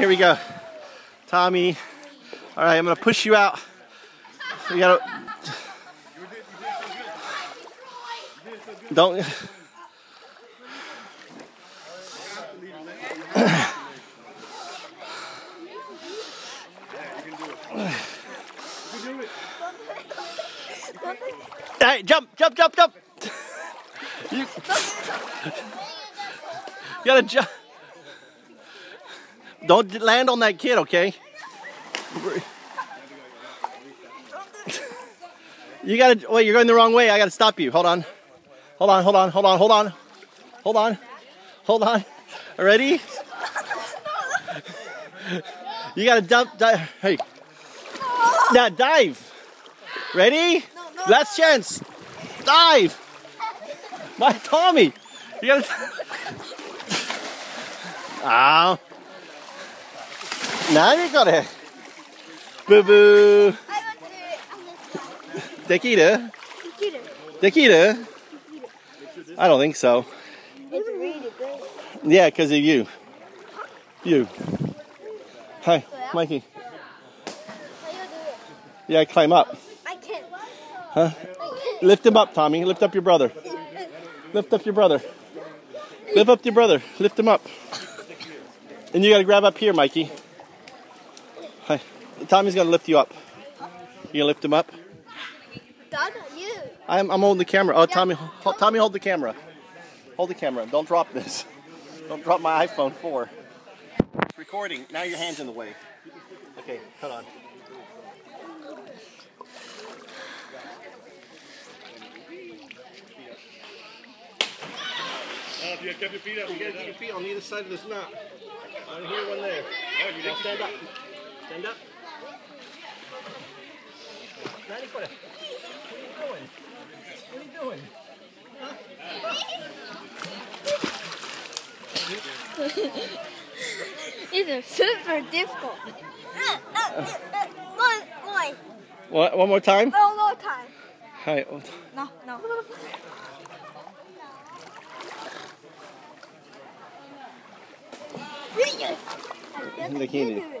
Here we go. Tommy. All right, I'm gonna push you out. You gotta. Don't. Hey, jump, jump, jump, jump. You, you gotta jump. Don't land on that kid, okay? You gotta, wait, you're going the wrong way. I gotta stop you. Hold on. Hold on, hold on, hold on, hold on. Hold on. Hold on. Ready? You gotta dump, dive. Hey. Now dive. Ready? Last chance. Dive. My Tommy. You gotta. Ow. Ah. Now you got it. Boo boo. できるできる I don't think so. It's really good. Yeah, because of you. You. Hi, Mikey. Yeah, climb up. I can't. Huh? Lift him up, Tommy. Lift up your brother. Lift up your brother. Lift up your brother. Lift him up. And you gotta grab up here, Mikey. Hi. Tommy's gonna lift you up. You gonna lift him up? Dad, you. I'm, I'm holding the camera. Oh, Tommy, ho- Tommy, hold the camera. Hold the camera. Don't drop this. Don't drop my iPhone 4. It's recording. Now your hand's in the way. Okay, hold on. Uh, if you kept your feet up, You gotta keep your feet on either side of this knot. One here, one there. Now stand up. Stand up. Nani, what are you doing? What are you doing? It's super difficult. Uh, uh, uh, one, one. What, one more time? One more time. Hi. No, no. Bikini.